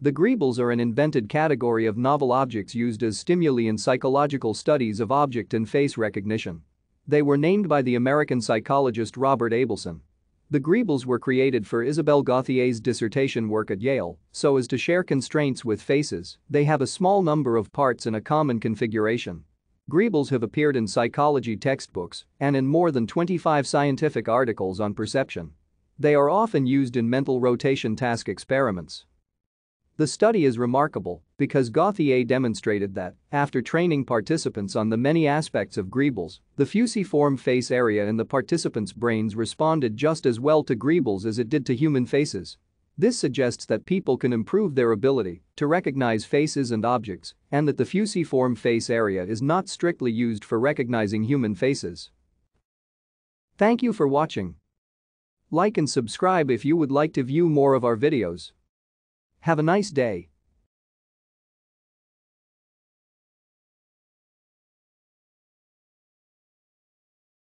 The greebles are an invented category of novel objects used as stimuli in psychological studies of object and face recognition. They were named by the American psychologist Robert Abelson. The greebles were created for Isabel Gauthier's dissertation work at Yale so as to share constraints with faces, they have a small number of parts in a common configuration. Greebles have appeared in psychology textbooks and in more than 25 scientific articles on perception. They are often used in mental rotation task experiments. The study is remarkable because Gauthier demonstrated that, after training participants on the many aspects of greebles, the fusiform face area in the participants' brains responded just as well to greebles as it did to human faces. This suggests that people can improve their ability to recognize faces and objects and that the fusiform face area is not strictly used for recognizing human faces. Thank you for watching. Like and subscribe if you would like to view more of our videos. Have a nice day.